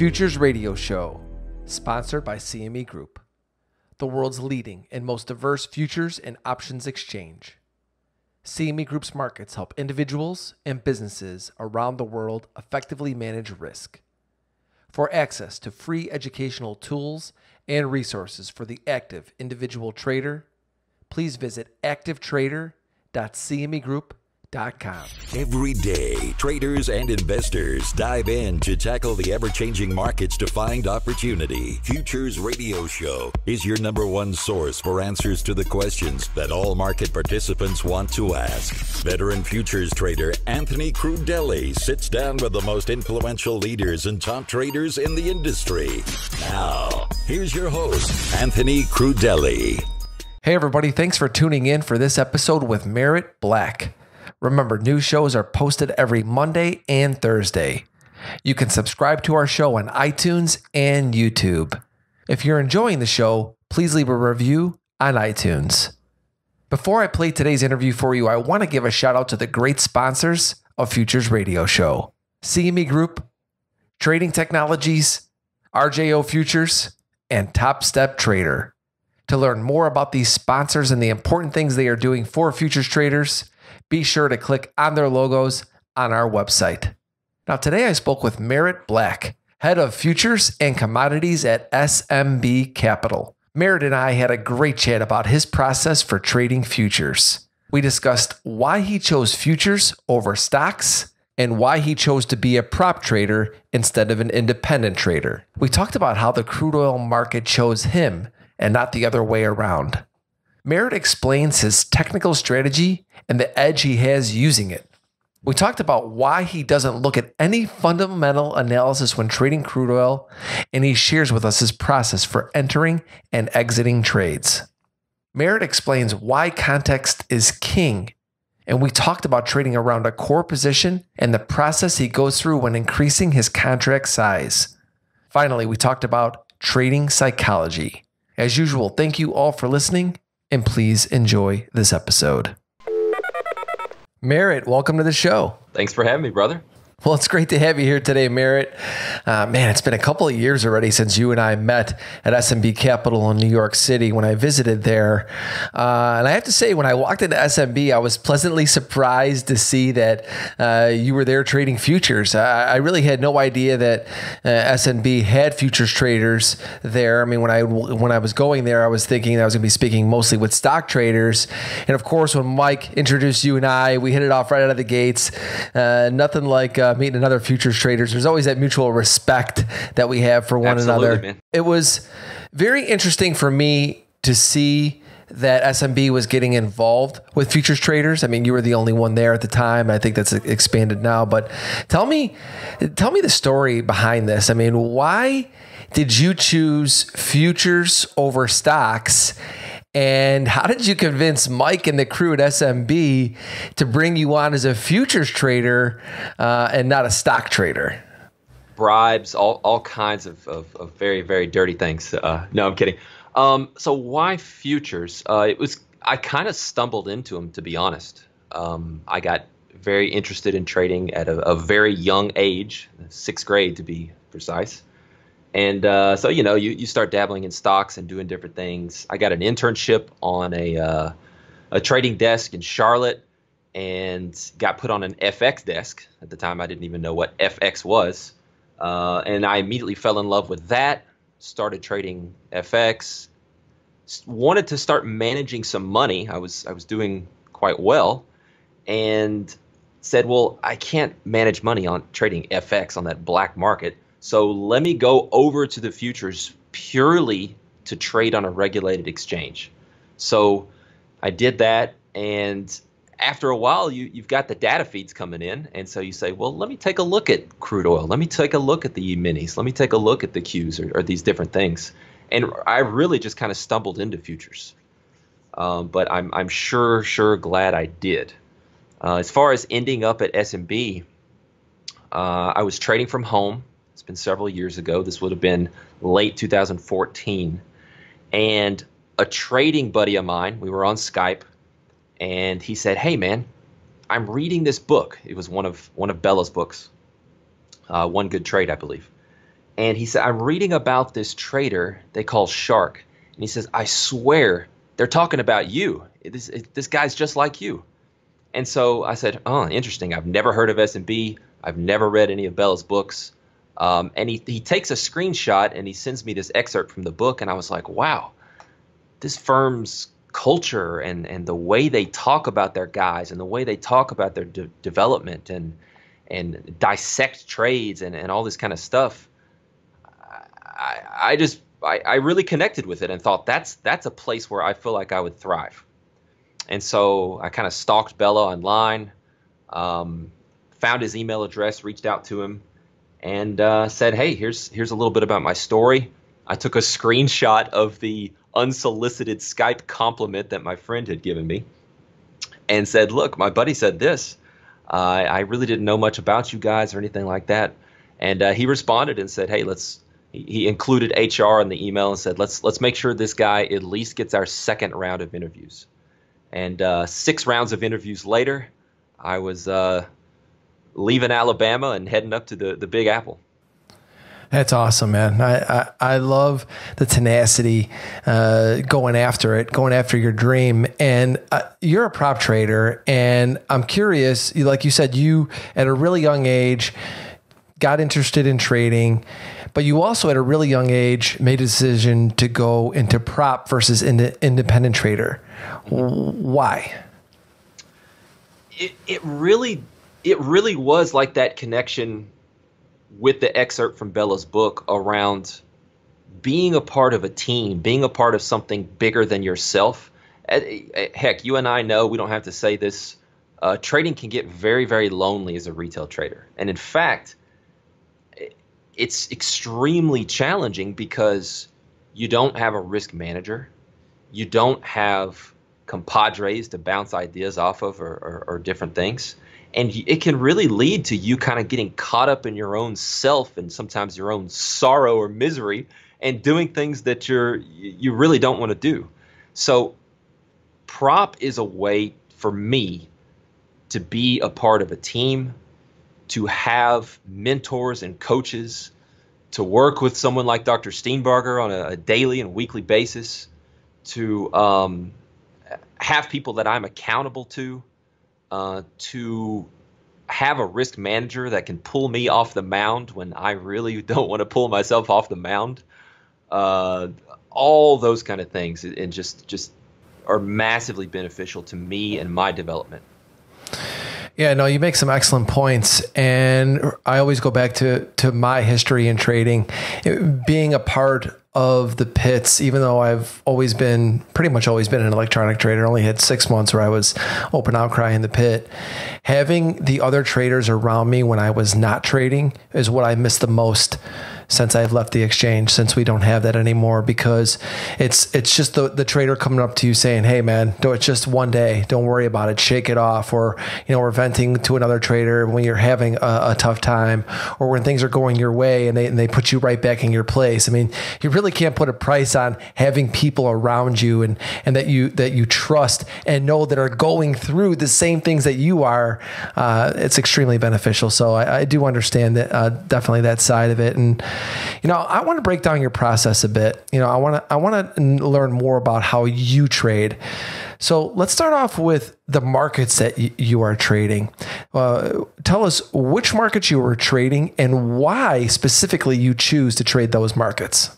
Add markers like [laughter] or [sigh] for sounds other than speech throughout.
Futures Radio Show, sponsored by CME Group, the world's leading and most diverse futures and options exchange. CME Group's markets help individuals and businesses around the world effectively manage risk. For access to free educational tools and resources for the active individual trader, please visit activetrader.cmegroup.com Every day, traders and investors dive in to tackle the ever changing markets to find opportunity. Futures Radio Show is your number one source for answers to the questions that all market participants want to ask. Veteran futures trader Anthony Crudele sits down with the most influential leaders and top traders in the industry. Now, here's your host, Anthony Crudele. Hey, everybody, thanks for tuning in for this episode with Merritt Black. Remember, new shows are posted every Monday and Thursday. You can subscribe to our show on iTunes and YouTube. If you're enjoying the show, please leave a review on iTunes. Before I play today's interview for you, I want to give a shout out to the great sponsors of Futures Radio Show CME Group, Trading Technologies, RJO Futures, and Top Step Trader. To learn more about these sponsors and the important things they are doing for futures traders, be sure to click on their logos on our website. Now, today I spoke with Merritt Black, head of futures and commodities at SMB Capital. Merritt and I had a great chat about his process for trading futures. We discussed why he chose futures over stocks and why he chose to be a prop trader instead of an independent trader. We talked about how the crude oil market chose him and not the other way around. Merritt explains his technical strategy and the edge he has using it. We talked about why he doesn't look at any fundamental analysis when trading crude oil, and he shares with us his process for entering and exiting trades. Merritt explains why context is king, and we talked about trading around a core position and the process he goes through when increasing his contract size. Finally, we talked about trading psychology. As usual, thank you all for listening, and please enjoy this episode. Merritt, welcome to the show. Thanks for having me, brother. Well, it's great to have you here today, Merritt. Uh, man, it's been a couple of years already since you and I met at SMB Capital in New York City when I visited there. Uh, and I have to say, when I walked into SMB, I was pleasantly surprised to see that uh, you were there trading futures. I, I really had no idea that uh, SMB had futures traders there. I mean, when I when I was going there, I was thinking I was going to be speaking mostly with stock traders. And of course, when Mike introduced you and I, we hit it off right out of the gates. Uh, nothing like uh, meeting another futures traders. There's always that mutual respect that we have for one Absolutely, another. man. It was very interesting for me to see that SMB was getting involved with futures traders. I mean, you were the only one there at the time. I think that's expanded now. But tell me, tell me the story behind this. I mean, why did you choose futures over stocks? And how did you convince Mike and the crew at SMB to bring you on as a futures trader uh, and not a stock trader? Bribes, all, all kinds of, of, of very, very dirty things. Uh, no, I'm kidding. Um, so why futures? Uh, it was I kind of stumbled into them, to be honest. Um, I got very interested in trading at a, a, very young age, sixth grade to be precise. And uh, so, you know, you, you start dabbling in stocks and doing different things. I got an internship on a, uh, a trading desk in Charlotte and got put on an FX desk. At the time, I didn't even know what FX was. Uh, and I immediately fell in love with that, started trading FX, wanted to start managing some money. I was, I was doing quite well and said, well, I can't manage money on trading FX on that black market. So let me go over to the futures purely to trade on a regulated exchange. So I did that, and after a while, you, you've got the data feeds coming in, and so you say, well, let me take a look at crude oil. Let me take a look at the E-minis. Let me take a look at the Qs or, or these different things. And I really just kind of stumbled into futures. Um, but I'm, I'm sure, sure glad I did. Uh, as far as ending up at SMB, uh, I was trading from home been several years ago. This would have been late 2014. And a trading buddy of mine, we were on Skype, and he said, "Hey, man, I'm reading this book. It was one of one of Bella's books, uh, One Good Trade, I believe." and he said, I'm reading about this trader they call Shark. And he says, I swear they're talking about you. This, this guy's just like you. And so I said, oh, interesting. I've never heard of SMB. I've never read any of Bella's books. Um, and he, he takes a screenshot and he sends me this excerpt from the book. And I was like, wow, this firm's culture and, and the way they talk about their guys and the way they talk about their de- development and, and dissect trades and, and all this kind of stuff I, I just I, I really connected with it and thought that's that's a place where I feel like I would thrive. And so I kind of stalked Bella online, um, found his email address, reached out to him, and uh, said, "Hey, here's here's a little bit about my story." I took a screenshot of the unsolicited Skype compliment that my friend had given me, and said, "Look, my buddy said this. Uh, I really didn't know much about you guys or anything like that." And uh, he responded and said, "Hey, let's he included HR in the email and said, "Let's let's make sure this guy at least gets our second round of interviews." And uh, six rounds of interviews later, I was uh, leaving Alabama and heading up to the the Big Apple. That's awesome, man. I, I, I love the tenacity, uh, going after it, going after your dream. And uh, you're a prop trader, and I'm curious. Like you said, you at a really young age got interested in trading but you also, at a really young age, made a decision to go into prop versus ind- independent trader. Why? It, it really it really was like that connection with the excerpt from Bella's book around being a part of a team, being a part of something bigger than yourself. Eh, eh, heck, you and I know we don't have to say this. Uh, trading can get very, very lonely as a retail trader. And in fact, eh, it's extremely challenging because you don't have a risk manager, you don't have compadres to bounce ideas off of or, or, or different things. And it can really lead to you kind of getting caught up in your own self and sometimes your own sorrow or misery and doing things that you're you really don't want to do. So prop is a way for me to be a part of a team to have mentors and coaches, to work with someone like Dr. Steenbarger on a, a daily and weekly basis, to um, have people that I'm accountable to, uh, to have a risk manager that can pull me off the mound when I really [laughs] don't want to pull myself off the mound. Uh, all those kind of things, and just just are massively beneficial to me and my development. Yeah, no, you make some excellent points, and I always go back to to my history in trading, it, being a part of the pits. Even though I've always been pretty much always been an electronic trader, only had six months where I was open outcry in the pit. Having the other traders around me when I was not trading is what I miss the most since I've left the exchange, since we don't have that anymore, because it's it's just the, the trader coming up to you saying, Hey man, it's just one day. Don't worry about it. Shake it off. Or, you know, we're venting to another trader when you're having a, a tough time or when things are going your way and they, and they put you right back in your place. I mean, you really can't put a price on having people around you and, and that you, that you trust and know that are going through the same things that you are. Uh, it's extremely beneficial. So I, I do understand that, uh, definitely that side of it. And, you know, I want to break down your process a bit. You know, I want to I want to learn more about how you trade. So let's start off with the markets that y- you are trading. Uh, tell us which markets you are trading and why specifically you choose to trade those markets.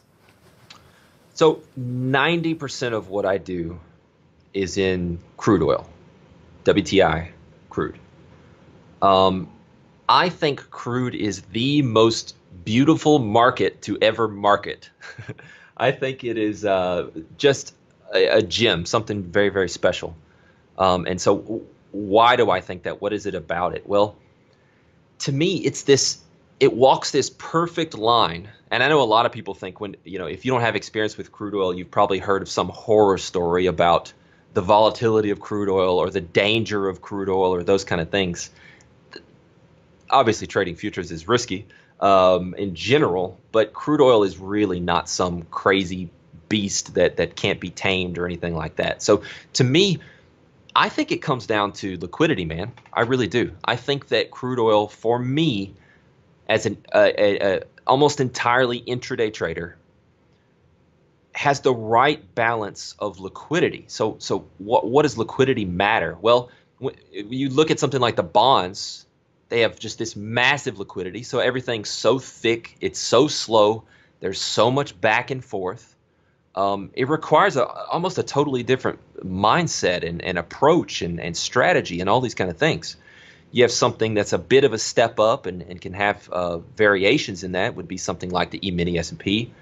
So 90% of what I do is in crude oil, WTI crude. Um, I think crude is the most beautiful market to ever market. [laughs] I think it is uh, just a, a, gem, something very, very special. Um, and so, why do I think that? What is it about it? Well, to me, it's this. It walks this perfect line, and I know a lot of people think when you know if you don't have experience with crude oil, you've probably heard of some horror story about the volatility of crude oil or the danger of crude oil or those kind of things. Obviously, trading futures is risky, um, in general, but crude oil is really not some crazy beast that that can't be tamed or anything like that. So to me, I think it comes down to liquidity, man. I really do. I think that crude oil, for me, as an, a, a, almost entirely intraday trader has the right balance of liquidity. So, so what, what does liquidity matter? Well, you look at something like the bonds, they have just this massive liquidity. So everything's so thick, it's so slow, there's so much back and forth. Um, it requires a, almost a totally different mindset and, and approach and, and strategy and all these kind of things. You have something that's a bit of a step up and, and can have uh, variations in that would be something like the E-mini S&P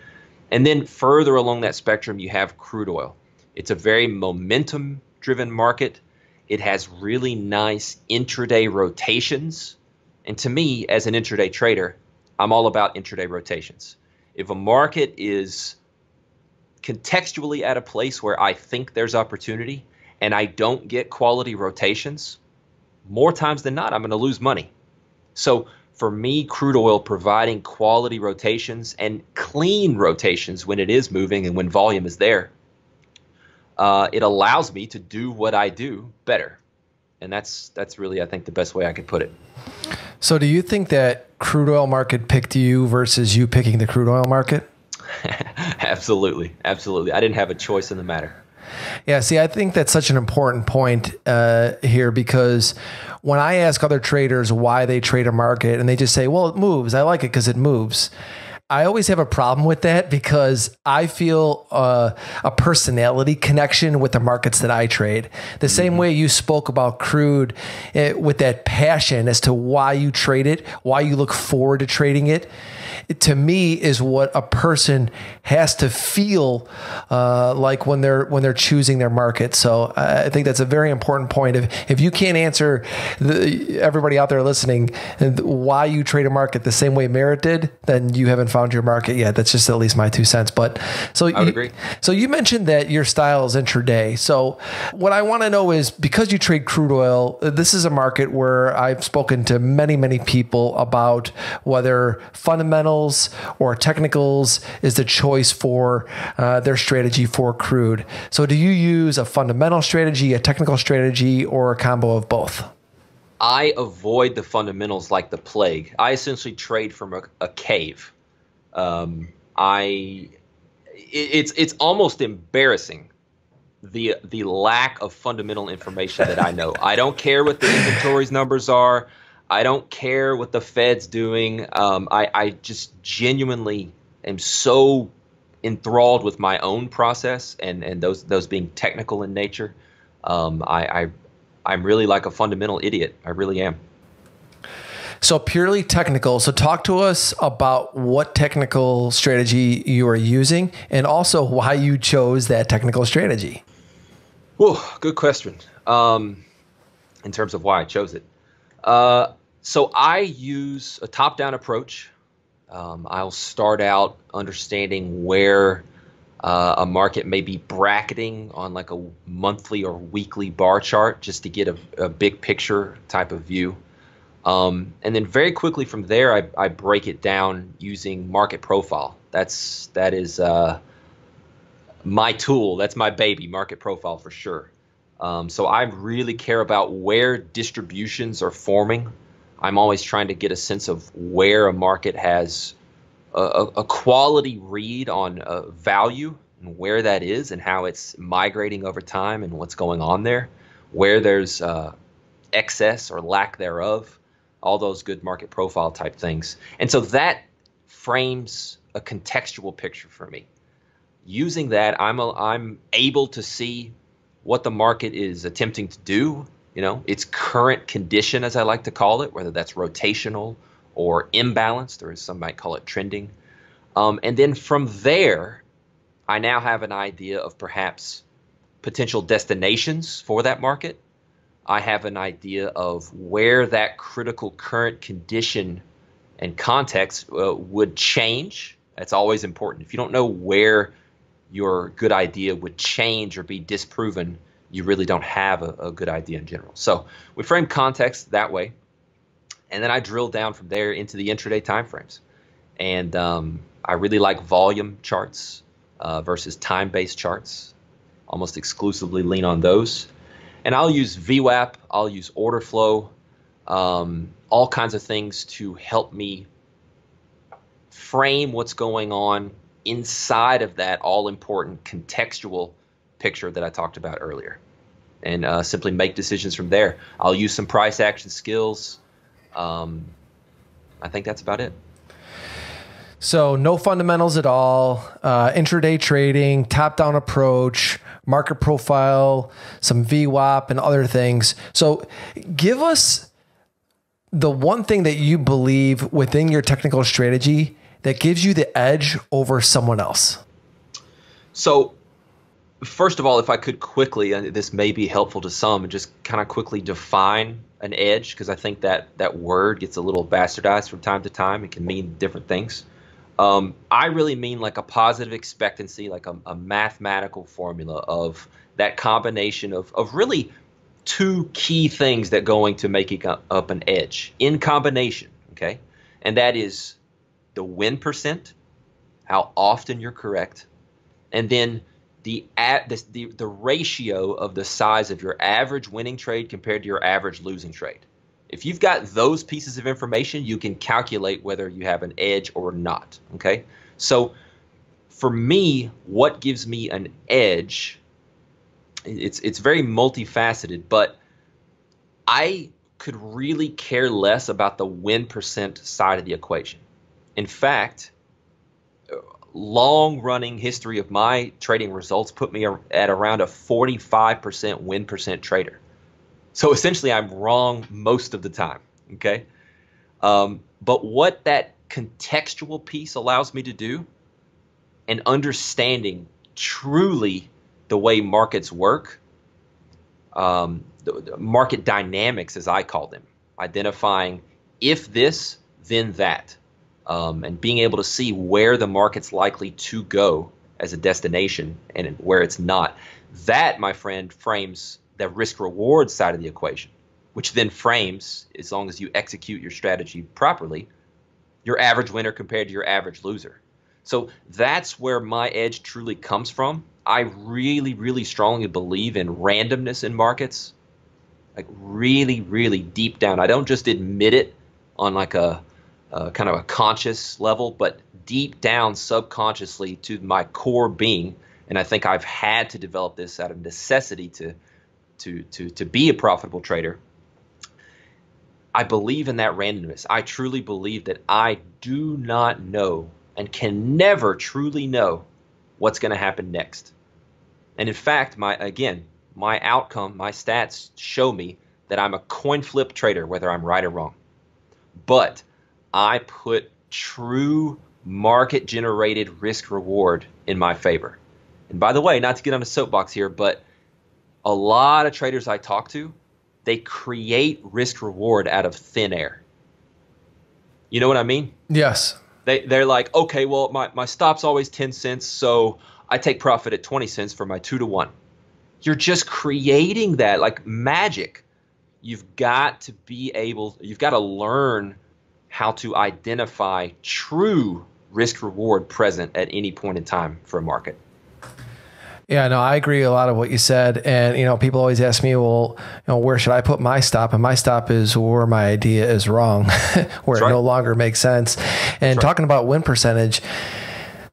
and then further along that spectrum, you have crude oil. It's a very momentum driven market. It has really nice intraday rotations. And to me, as an intraday trader, I'm all about intraday rotations. If a market is contextually at a place where I think there's opportunity and I don't get quality rotations, more times than not, I'm going to lose money. So for me, crude oil providing quality rotations and clean rotations when it is moving and when volume is there, uh, it allows me to do what I do better. And that's that's really, I think, the best way I could put it. So, do you think that crude oil market picked you versus you picking the crude oil market? [laughs] absolutely, absolutely. I didn't have a choice in the matter. Yeah, see, I think that's such an important point uh, here because when I ask other traders why they trade a market and they just say, well, it moves, I like it because it moves. I always have a problem with that because I feel uh, a personality connection with the markets that I trade. The same way you spoke about crude uh, with that passion as to why you trade it, why you look forward to trading it to me is what a person has to feel uh, like when they're when they're choosing their market. So uh, I think that's a very important point. If if you can't answer the, everybody out there listening why you trade a market the same way Merritt did, then you haven't found your market yet. That's just at least my two cents. But so I would you, agree. So you mentioned that your style is intraday. So what I want to know is because you trade crude oil, this is a market where I've spoken to many many people about whether fundamental or technicals is the choice for uh, their strategy for crude. So, do you use a fundamental strategy, a technical strategy, or a combo of both? I avoid the fundamentals like the plague. I essentially trade from a, a cave. Um, I it, it's it's almost embarrassing the the lack of fundamental information that I know. I don't care what the inventories numbers are. I don't care what the Fed's doing. Um, I, I just genuinely am so enthralled with my own process and, and those those being technical in nature. Um, I, I I'm really like a fundamental idiot. I really am. So purely technical. So talk to us about what technical strategy you are using, and also why you chose that technical strategy. Well, good question. Um, in terms of why I chose it, uh, so I use a top down approach. Um, I'll start out understanding where uh, a market may be bracketing on like a monthly or weekly bar chart just to get a, a big picture type of view. Um, and then very quickly from there, I, I, break it down using market profile. That's that is uh, my tool. That's my baby, market profile for sure. Um, so I really care about where distributions are forming I'm always trying to get a sense of where a market has a, a quality read on uh, value and where that is and how it's migrating over time and what's going on there, where there's uh, excess or lack thereof, all those good market profile type things. And so that frames a contextual picture for me. Using that, I'm, a, I'm able to see what the market is attempting to do you know, its current condition, as I like to call it, whether that's rotational or imbalanced, or as some might call it trending. Um, and then from there, I now have an idea of perhaps potential destinations for that market. I have an idea of where that critical current condition and context uh, would change. That's always important. If you don't know where your good idea would change or be disproven, you really don't have a, a good idea in general. So we frame context that way, and then I drill down from there into the intraday timeframes. And um, I really like volume charts uh, versus time-based charts. Almost exclusively lean on those. And I'll use VWAP. I'll use order flow. Um, all kinds of things to help me frame what's going on inside of that all important contextual picture that I talked about earlier and uh, simply make decisions from there. I'll use some price action skills. Um, I think that's about it. So no fundamentals at all. Uh, intraday trading, top-down approach, market profile, some VWAP, and other things. So give us the one thing that you believe within your technical strategy that gives you the edge over someone else. So first of all, if I could quickly, and this may be helpful to some, just kind of quickly define an edge, because I think that that word gets a little bastardized from time to time. It can mean different things. Um, I really mean like a positive expectancy, like a, a mathematical formula of that combination of, of really two key things that going to make it up an edge in combination, okay? And that is the win percent, how often you're correct, and then the, the, the, the ratio of the size of your average winning trade compared to your average losing trade. If you've got those pieces of information, you can calculate whether you have an edge or not. Okay. So for me, what gives me an edge? It's it's very multifaceted, but I could really care less about the win percent side of the equation. In fact, long running history of my trading results put me at around a 45% win percent trader. So essentially, I'm wrong most of the time. Okay. Um, but what that contextual piece allows me to do and understanding truly the way markets work, um, the, the market dynamics, as I call them, identifying if this, then that um, and being able to see where the market's likely to go as a destination and where it's not. That, my friend, frames the risk reward side of the equation, which then frames, as long as you execute your strategy properly, your average winner compared to your average loser. So that's where my edge truly comes from. I really, really strongly believe in randomness in markets. Like really, really deep down. I don't just admit it on like a uh, kind of a conscious level, but deep down subconsciously to my core being. And I think I've had to develop this out of necessity to to to to be a profitable trader. I believe in that randomness. I truly believe that I do not know and can never truly know what's going to happen next. And in fact, my again, my outcome, my stats show me that I'm a coin flip trader whether I'm right or wrong. But I put true market generated risk reward in my favor. And by the way, not to get on a soapbox here, but a lot of traders I talk to, they create risk reward out of thin air. You know what I mean? Yes. They they're like, okay, well my, my stop's always 10 cents, so I take profit at 20 cents for my two to one. You're just creating that like magic. You've got to be able, you've got to learn how to identify true risk reward present at any point in time for a market. Yeah, no, I agree a lot of what you said. And, you know, people always ask me, well, you know, where should I put my stop? And my stop is where my idea is wrong, [laughs] where That's it right. no longer makes sense. And That's talking right. about win percentage,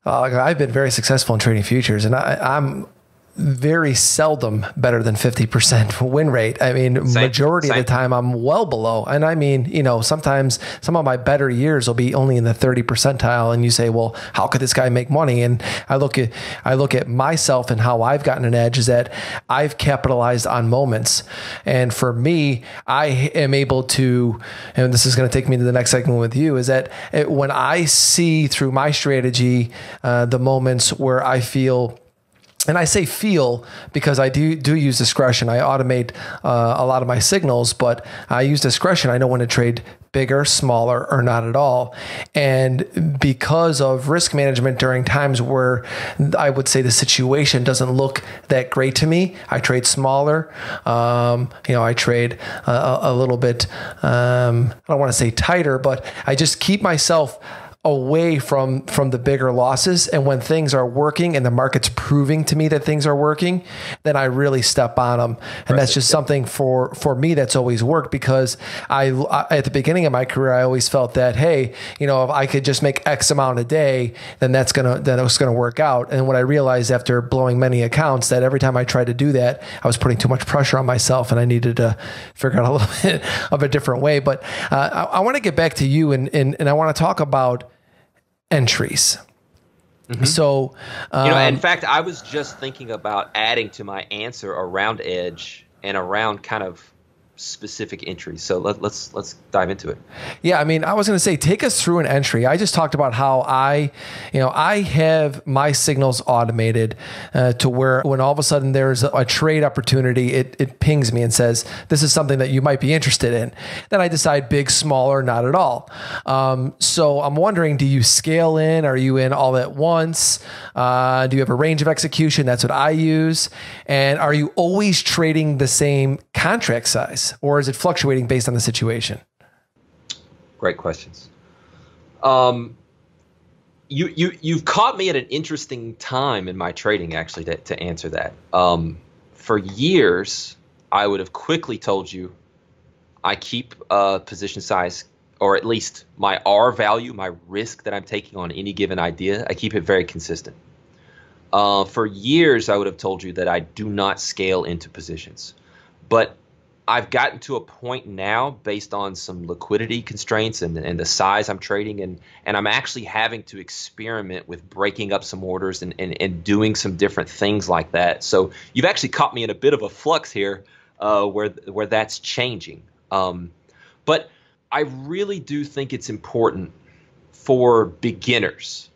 uh, I've been very successful in trading futures and I, I'm very seldom better than 50% win rate. I mean, same, majority same. of the time I'm well below. And I mean, you know, sometimes some of my better years will be only in the 30 percentile and you say, well, how could this guy make money? And I look at, I look at myself and how I've gotten an edge is that I've capitalized on moments. And for me, I am able to, and this is going to take me to the next segment with you is that it, when I see through my strategy, uh, the moments where I feel and I say feel because I do do use discretion. I automate uh, a lot of my signals, but I use discretion. I know when to trade bigger, smaller, or not at all. And because of risk management during times where I would say the situation doesn't look that great to me, I trade smaller. Um, you know, I trade a, a little bit. Um, I don't want to say tighter, but I just keep myself away from from the bigger losses. And when things are working and the market's proving to me that things are working then i really step on them and that's just something for for me that's always worked because I, I at the beginning of my career i always felt that hey you know if i could just make x amount a day then that's gonna then it's gonna work out. And what i realized after blowing many accounts that every time i tried to do that i was putting too much pressure on myself and i needed to figure out a little [laughs] bit of a different way. But uh, i, I want to get back to you and, and, and i want to talk about entries. Mm-hmm. So, um, you know, in um, fact, I was just thinking about adding to my answer around edge and around kind of specific entries. So let, let's let's dive into it. Yeah, I mean, I was going to say, take us through an entry. I just talked about how I, you know, I have my signals automated uh, to where when all of a sudden there's a, a, trade opportunity, it it pings me and says this is something that you might be interested in. Then I decide big, small, or not at all. Um, so I'm wondering, do you scale in? Are you in all at once? Uh, do you have a range of execution? That's what I use. And are you always trading the same contract size? Or is it fluctuating based on the situation? Great questions. Um, you you you've caught me at an interesting time in my trading actually to, to answer that. Um, for years, I would have quickly told you I keep a position size or at least my R value, my risk that I'm taking on any given idea, I keep it very consistent. Uh, for years, I would have told you that I do not scale into positions. But I've gotten to a point now based on some liquidity constraints and, and the size I'm trading and and I'm actually having to experiment with breaking up some orders and, and, and doing some different things like that. So you've actually caught me in a bit of a flux here uh, where where that's changing. Um, but I really do think it's important for beginners,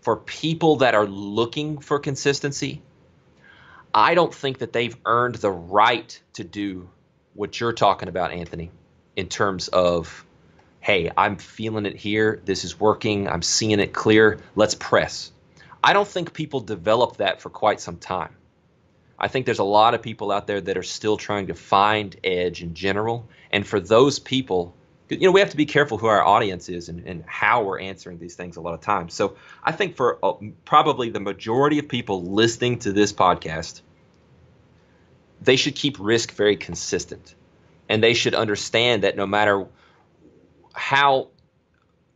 for people that are looking for consistency I don't think that they've earned the right to do what you're talking about, Anthony, in terms of, hey, I'm feeling it here. This is working. I'm seeing it clear. Let's press. I don't think people develop that for quite some time. I think there's a lot of people out there that are still trying to find edge in general. And for those people, you know, we have to be careful who our audience is and, and how we're answering these things a lot of times. So I think for uh, probably the majority of people listening to this podcast, they should keep risk very consistent. And they should understand that no matter how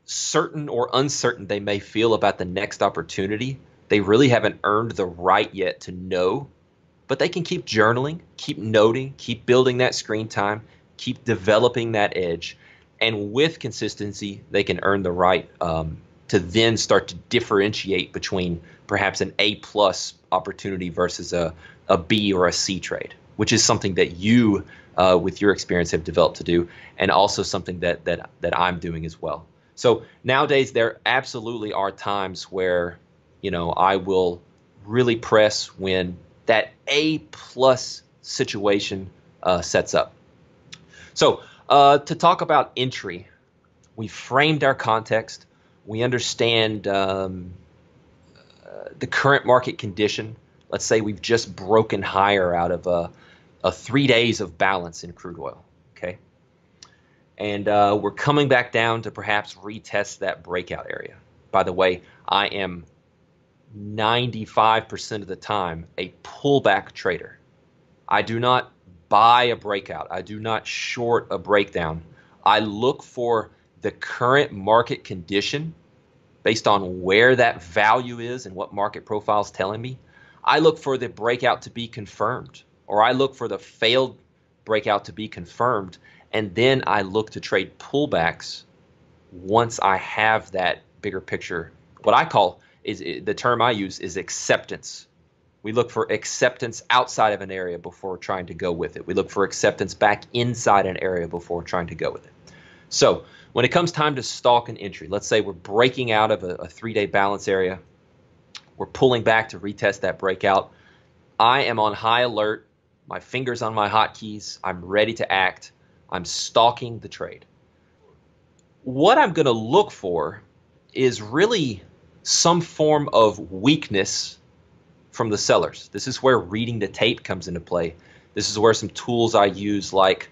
certain or uncertain they may feel about the next opportunity, they really haven't earned the right yet to know. But they can keep journaling, keep noting, keep building that screen time, keep developing that edge and with consistency, they can earn the right um, to then start to differentiate between perhaps an A plus opportunity versus a, a B or a C trade, which is something that you, uh, with your experience, have developed to do, and also something that that that I'm doing as well. So nowadays, there absolutely are times where you know I will really press when that A plus situation uh, sets up. So uh, to talk about entry, we framed our context. We understand um, uh, the current market condition. Let's say we've just broken higher out of a, a three days of balance in crude oil. Okay. And uh, we're coming back down to perhaps retest that breakout area. By the way, I am 95% of the time a pullback trader. I do not buy a breakout. I do not short a breakdown. I look for the current market condition based on where that value is and what market profile is telling me. I look for the breakout to be confirmed, or I look for the failed breakout to be confirmed, and then I look to trade pullbacks once I have that bigger picture. What I call is the term I use is acceptance we look for acceptance outside of an area before trying to go with it. We look for acceptance back inside an area before trying to go with it. So when it comes time to stalk an entry, let's say we're breaking out of a, a three-day balance area, we're pulling back to retest that breakout. I am on high alert. My fingers on my hotkeys. I'm ready to act. I'm stalking the trade. What I'm going to look for is really some form of weakness from the sellers. This is where reading the tape comes into play. This is where some tools I use like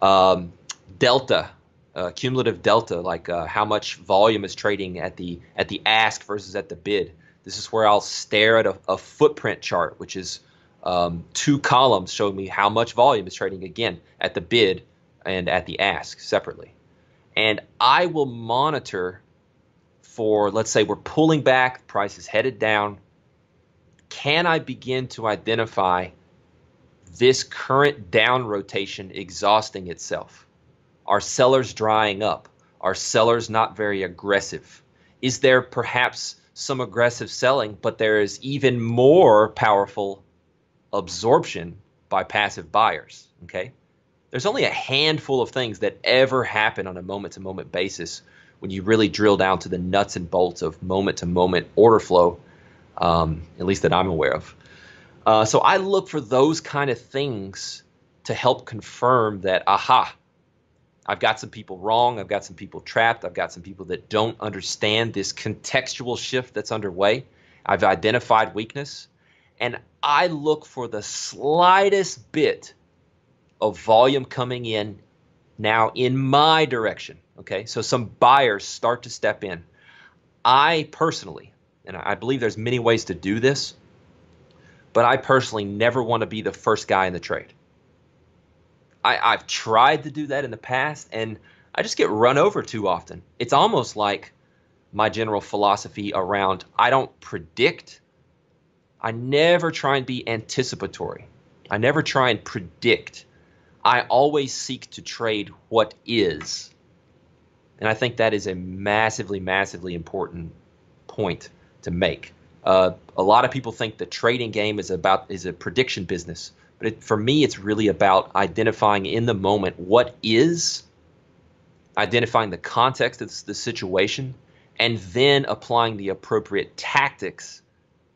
um, Delta uh, cumulative delta, like uh, how much volume is trading at the at the ask versus at the bid. This is where I'll stare at a, a footprint chart, which is um, two columns showing me how much volume is trading again at the bid and at the ask separately. And I will monitor for, let's say we're pulling back, price is headed down. Can I begin to identify this current down rotation exhausting itself? Are sellers drying up? Are sellers not very aggressive? Is there perhaps some aggressive selling, but there is even more powerful absorption by passive buyers? Okay. There's only a handful of things that ever happen on a moment to moment basis when you really drill down to the nuts and bolts of moment to moment order flow, um, at least that I'm aware of. Uh, so I look for those kind of things to help confirm that, aha, I've got some people wrong. I've got some people trapped. I've got some people that don't understand this contextual shift that's underway. I've identified weakness. And I look for the slightest bit of volume coming in now in my direction. Okay, so some buyers start to step in. I personally, and I believe there's many ways to do this, but I personally never want to be the first guy in the trade. I, I've tried to do that in the past, and I just get run over too often. It's almost like my general philosophy around I don't predict. I never try and be anticipatory. I never try and predict. I always seek to trade what is. And I think that is a massively, massively important point to make. Uh, a lot of people think the trading game is about is a prediction business. But it, for me, it's really about identifying in the moment what is, identifying the context of the situation, and then applying the appropriate tactics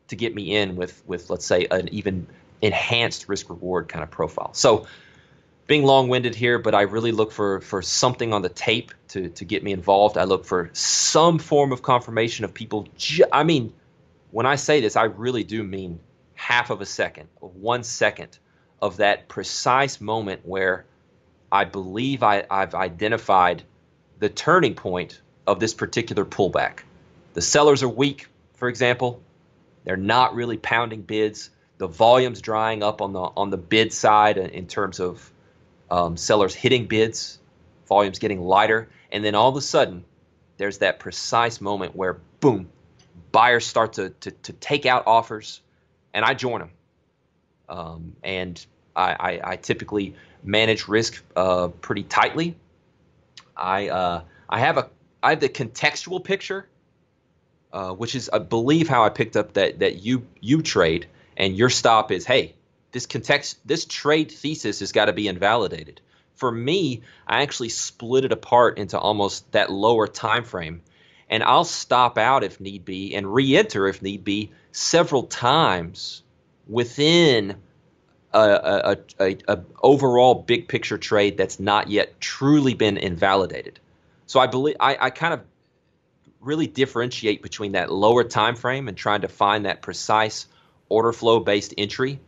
to get me in with, with let's say, an even enhanced risk reward kind of profile. So, being long winded here, but I really look for, for something on the tape to, to get me involved. I look for some form of confirmation of people. Ju- I mean, when I say this, I really do mean half of a second, one second of that precise moment where I believe I, I've identified the turning point of this particular pullback. The sellers are weak, for example. They're not really pounding bids. The volume's drying up on the on the bid side in terms of um, sellers hitting bids. Volume's getting lighter, and then all of a sudden, there's that precise moment where boom, buyers start to to, to take out offers, and I join them. Um, and I, I, I, typically manage risk uh, pretty tightly. I uh, I have a I have the contextual picture, uh, which is I believe how I picked up that that you you trade and your stop is hey this context this trade thesis has got to be invalidated. For me, I actually split it apart into almost that lower time frame, and I'll stop out if need be and re-enter if need be several times within a, a, a, overall big picture trade that's not yet truly been invalidated. So I believe I, I kind of really differentiate between that lower time frame and trying to find that precise order flow based entry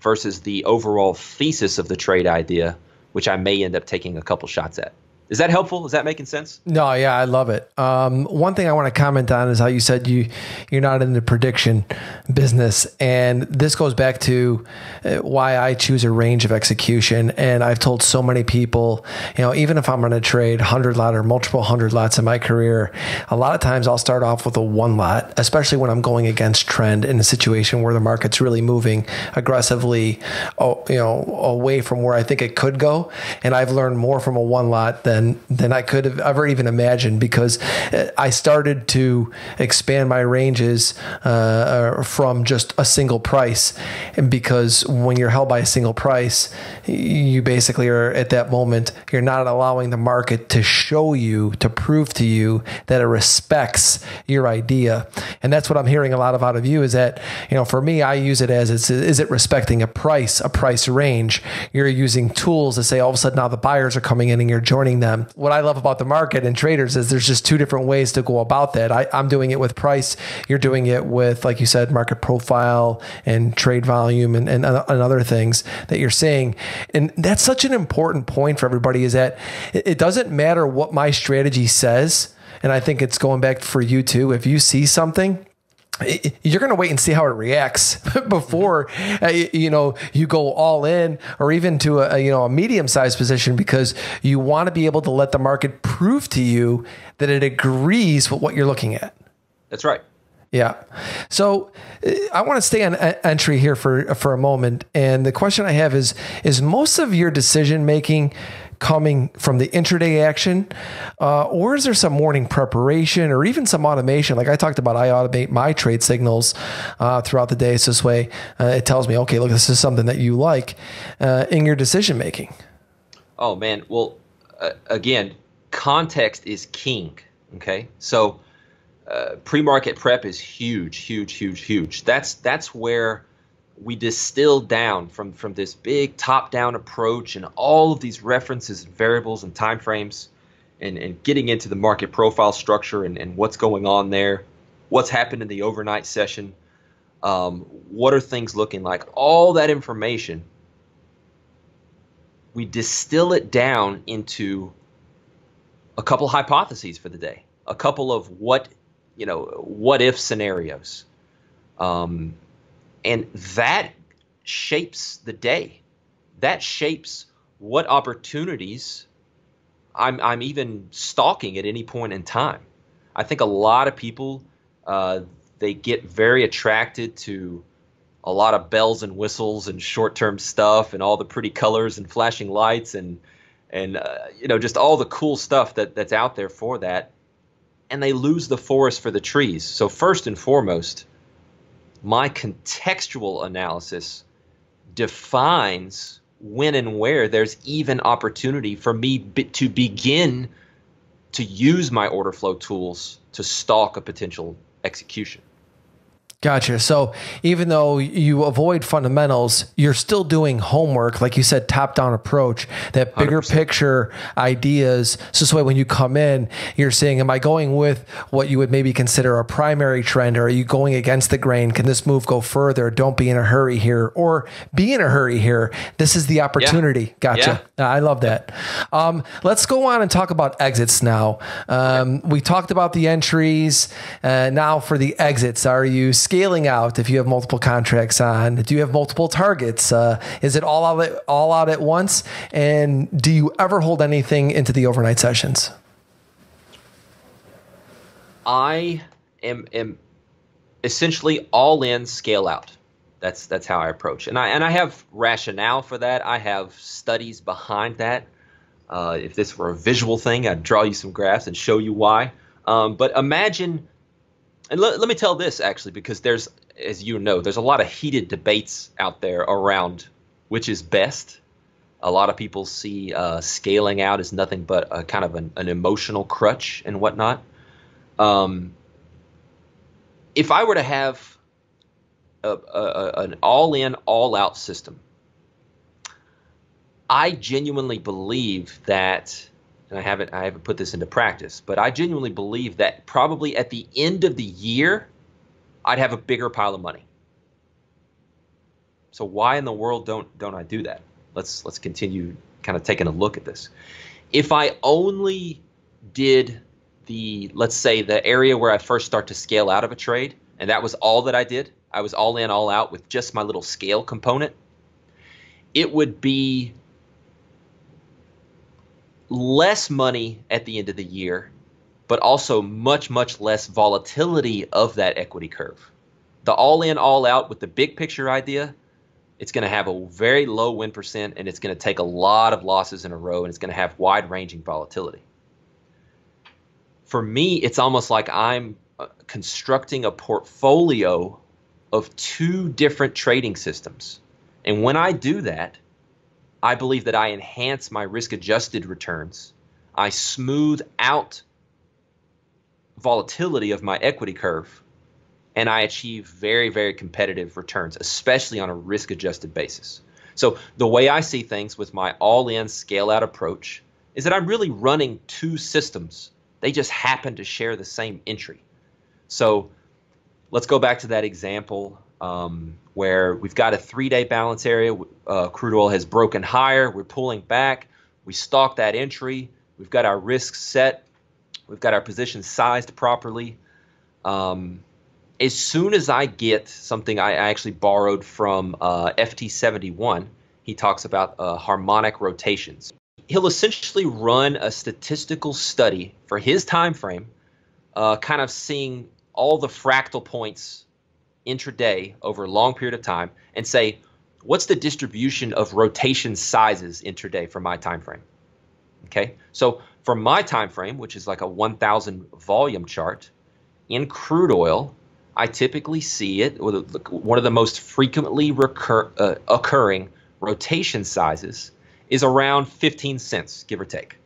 versus the overall thesis of the trade idea, which I may end up taking a couple shots at. Is that helpful? Is that making sense? No, yeah, I love it. Um, one thing I want to comment on is how you said you you're not in the prediction business, and this goes back to uh, why I choose a range of execution. And I've told so many people, you know, even if I'm going to trade hundred lot or multiple hundred lots in my career, a lot of times I'll start off with a one lot, especially when I'm going against trend in a situation where the market's really moving aggressively, oh, you know, away from where I think it could go. And I've learned more from a one lot than than than I could have ever even imagined because I started to expand my ranges uh, from just a single price, and because when you're held by a single price, you basically are at that moment you're not allowing the market to show you to prove to you that it respects your idea, and that's what I'm hearing a lot of out of you is that you know for me I use it as it's, is it respecting a price a price range? You're using tools to say all of a sudden now the buyers are coming in and you're joining them um, what I love about the market and traders is there's just two different ways to go about that. I, I'm doing it with price. You're doing it with, like you said, market profile and trade volume and, and, and other things that you're seeing. And that's such an important point for everybody is that it doesn't matter what my strategy says. And I think it's going back for you too. If you see something, you're going to wait and see how it reacts [laughs] before uh, you know you go all in or even to a you know a medium sized position because you want to be able to let the market prove to you that it agrees with what you're looking at. That's right. Yeah. So uh, I want to stay on entry here for for a moment and the question I have is is most of your decision making coming from the intraday action, uh, or is there some morning preparation or even some automation? Like I talked about, I automate my trade signals uh, throughout the day. So this way, uh, it tells me, okay, look, this is something that you like uh, in your decision making. Oh man, well, uh, again, context is king. Okay, so. Uh, pre-market prep is huge, huge, huge, huge. That's that's where we distill down from from this big top-down approach and all of these references and variables and timeframes and, and getting into the market profile structure and, and what's going on there, what's happened in the overnight session, um, what are things looking like, all that information, we distill it down into a couple hypotheses for the day, a couple of what, you know, what if scenarios. Um, and that shapes the day. That shapes what opportunities I'm, I'm even stalking at any point in time. I think a lot of people uh, they get very attracted to a lot of bells and whistles and short-term stuff and all the pretty colors and flashing lights and and uh, you know just all the cool stuff that that's out there for that and they lose the forest for the trees. So first and foremost, my contextual analysis defines when and where there's even opportunity for me to begin to use my order flow tools to stalk a potential execution. Gotcha. So even though you avoid fundamentals, you're still doing homework, like you said, top down approach, that bigger 100%. picture ideas. So this way, when you come in, you're saying, am I going with what you would maybe consider a primary trend? Or are you going against the grain? Can this move go further? Don't be in a hurry here or be in a hurry here. This is the opportunity. Yeah. Gotcha. Yeah. I love that. Um, let's go on and talk about exits now. Um, we talked about the entries. Uh, now for the exits, are you scaling out if you have multiple contracts on? Do you have multiple targets? Uh, is it all out at, all out at once? And do you ever hold anything into the overnight sessions? I am, am essentially all in, scale out. That's that's how I approach, and I and I have rationale for that. I have studies behind that. Uh, if this were a visual thing, I'd draw you some graphs and show you why. Um, but imagine and let, let me tell this actually, because there's, as you know, there's a lot of heated debates out there around which is best. A lot of people see uh, scaling out as nothing but a kind of an, an emotional crutch and whatnot. Um, if I were to have a, a, an all in, all out system, I genuinely believe that and I haven't I haven't put this into practice, but I genuinely believe that probably at the end of the year, I'd have a bigger pile of money. So why in the world don't don't I do that? Let's let's continue kind of taking a look at this. If I only did the let's say the area where I first start to scale out of a trade, and that was all that I did, I was all in, all out with just my little scale component, it would be less money at the end of the year, but also much, much less volatility of that equity curve. The all in, all out with the big picture idea, it's going to have a very low win percent and it's going to take a lot of losses in a row and it's going to have wide ranging volatility. For me, it's almost like I'm uh, constructing a portfolio of two different trading systems. And when I do that, I believe that I enhance my risk adjusted returns. I smooth out volatility of my equity curve and I achieve very, very competitive returns, especially on a risk adjusted basis. So, the way I see things with my all in scale out approach, is that I'm really running two systems. They just happen to share the same entry. So let's go back to that example um, where we've got a three day balance area. Uh, crude oil has broken higher. We're pulling back. We stalk that entry. We've got our risks set. We've got our position sized properly. Um, as soon as I get something I actually borrowed from uh, FT71, he talks about uh, harmonic rotations. He'll essentially run a statistical study for his time frame, uh, kind of seeing all the fractal points intraday over a long period of time, and say, what's the distribution of rotation sizes intraday for my time frame? Okay, so for my time frame, which is like a 1,000 volume chart, in crude oil, I typically see it with one of the most frequently recur, uh, occurring rotation sizes is around 15 cents, give or take.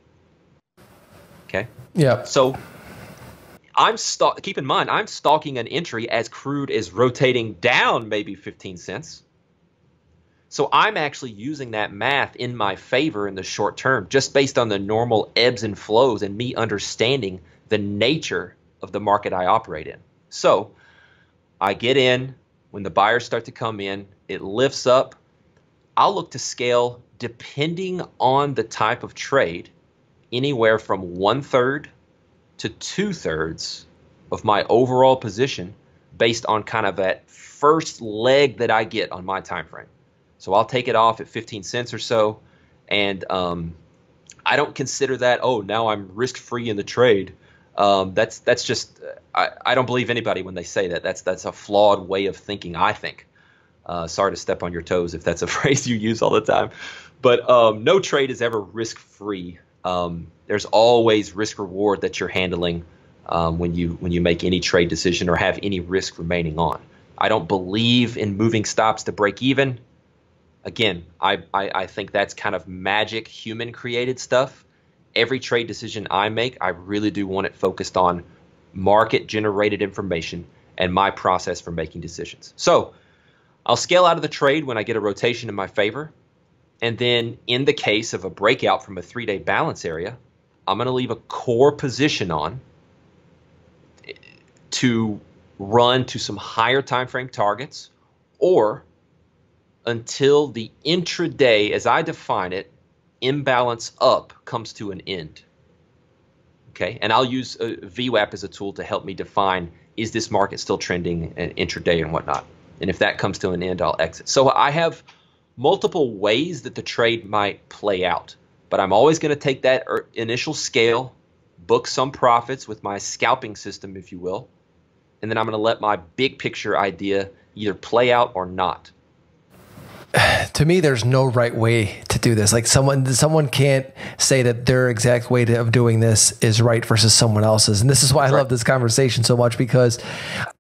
Okay. Yeah. So I'm st- keep in mind I'm stalking an entry as crude is rotating down maybe 15 cents. So I'm actually using that math in my favor in the short term, just based on the normal ebbs and flows and me understanding the nature of the market I operate in. So I get in when the buyers start to come in, it lifts up. I'll look to scale depending on the type of trade, anywhere from one third to two thirds of my overall position based on kind of that first leg that I get on my time frame. So I'll take it off at 15 cents or so, and um, I don't consider that oh now I'm risk free in the trade. Um, that's that's just I, I don't believe anybody when they say that. That's that's a flawed way of thinking. I think. Uh, sorry to step on your toes if that's [laughs] a phrase you use all the time, but um, no trade is ever risk free. Um, there's always risk reward that you're handling um, when you when you make any trade decision or have any risk remaining on. I don't believe in moving stops to break even again, I, I, I think that's kind of magic human created stuff. Every trade decision I make, I really do want it focused on market generated information and my process for making decisions. So I'll scale out of the trade when I get a rotation in my favor. And then in the case of a breakout from a three day balance area, I'm going to leave a core position on to run to some higher time frame targets or until the intraday, as I define it, imbalance up comes to an end. Okay, and I'll use uh, VWAP as a tool to help me define is this market still trending intraday and whatnot. And if that comes to an end, I'll exit. So I have multiple ways that the trade might play out, but I'm always going to take that er, initial scale, book some profits with my scalping system, if you will, and then I'm going to let my big picture idea either play out or not [sighs] to me there's no right way to do this like someone someone can't say that their exact way to, of doing this is right versus someone else's and this is why i right. love this conversation so much because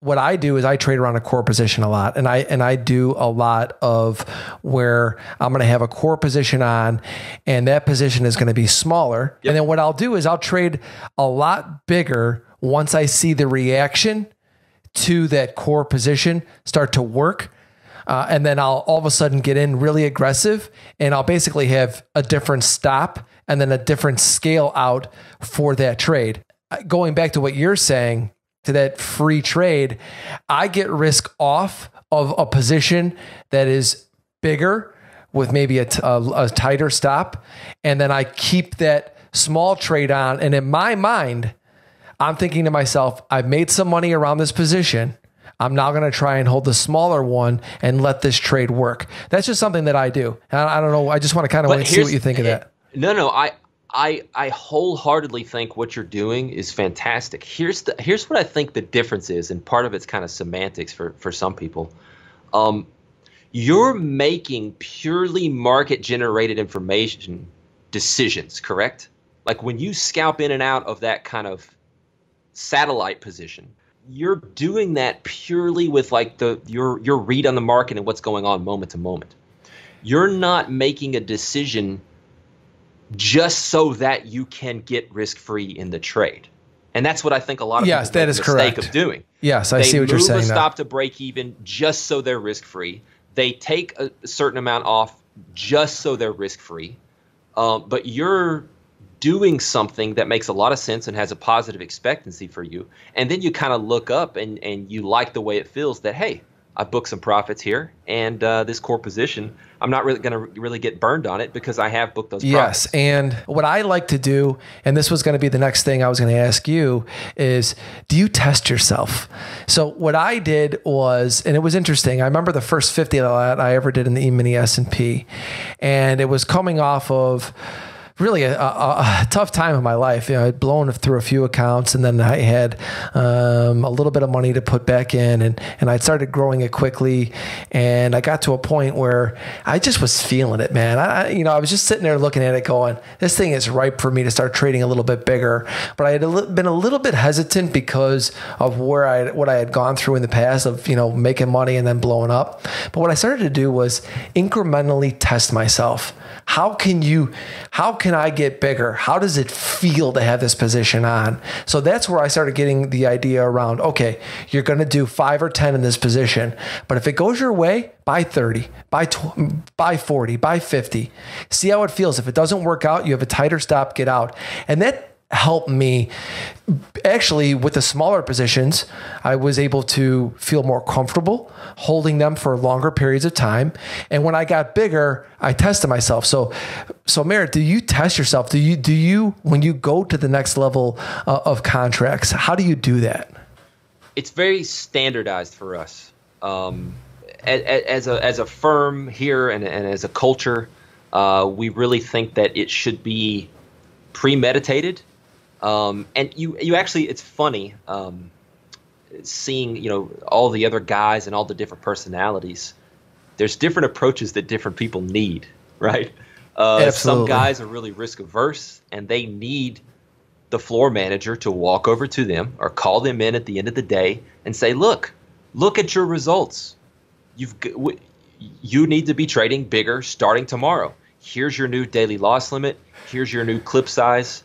what i do is i trade around a core position a lot and i and i do a lot of where i'm going to have a core position on and that position is going to be smaller yep. and then what i'll do is i'll trade a lot bigger once i see the reaction to that core position start to work uh, and then I'll all of a sudden get in really aggressive, and I'll basically have a different stop and then a different scale out for that trade. Uh, going back to what you're saying to that free trade, I get risk off of a position that is bigger with maybe a, t- a, a tighter stop, and then I keep that small trade on. And in my mind, I'm thinking to myself, I've made some money around this position. I'm now going to try and hold the smaller one and let this trade work. That's just something that I do. I, I don't know. I just want to kind of see what you think of that. No, no, I, I, I wholeheartedly think what you're doing is fantastic. Here's the here's what I think the difference is, and part of it's kind of semantics for for some people. Um, you're making purely market generated information decisions, correct? Like when you scalp in and out of that kind of satellite position, you're doing that purely with like the your your read on the market and what's going on moment to moment. You're not making a decision just so that you can get risk free in the trade. And that's what I think a lot of yes, people that is correct. of doing. Yes, I they see what you're saying. They move a stop to break even just so they're risk free. They take a certain amount off just so they're risk free. Um, but you're doing something that makes a lot of sense and has a positive expectancy for you. And then you kind of look up and, and you like the way it feels that, hey, I booked some profits here, and uh, this core position, I'm not really going to really get burned on it because I have booked those. Yes, profits. and what I like to do, and this was going to be the next thing I was going to ask you, is do you test yourself? So what I did was, and it was interesting. I remember the first 50 that I ever did in the E Mini S and P, and it was coming off of really a, a, a, [laughs] tough time in my life. You know, I'd blown through a few accounts, and then I had um, a little bit of money to put back in, and and I started growing it quickly, and I got to a point where I just was feeling it, man. I, you know, I was just sitting there looking at it, going, "This thing is ripe for me to start trading a little bit bigger." But I had been a little bit hesitant because of where I what I had gone through in the past of you know making money and then blowing up. But what I started to do was incrementally test myself. How can you? How can I get bigger? How does it feel to have this position on? So that's where I started getting the idea around okay, you're going to do five or 10 in this position, but if it goes your way, buy 30, buy, tw- buy 40, buy 50. See how it feels. If it doesn't work out, you have a tighter stop, get out. And that helped me. Actually with the smaller positions i was able to feel more comfortable holding them for longer periods of time. And when i got bigger i tested myself. So so merritt do you test yourself? Do you do you when you go to the next level uh, of contracts how do you do that? It's very standardized for us. Um, as, a as a firm here and, and as a culture uh, we really think that it should be premeditated um, and you you actually it's funny um, seeing you know all the other guys and all the different personalities. There's different approaches that different people need, right? Uh, some guys are really risk averse and they need the floor manager to walk over to them or call them in at the end of the day and say, "Look, look at your results. You've you need to be trading bigger starting tomorrow. Here's your new daily loss limit. Here's your new clip size